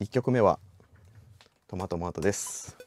1曲目はトマトマートです。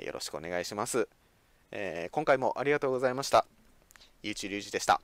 えーよろしくお願いします。えー今回もありがとうございました。ゆうちりゅうじでした。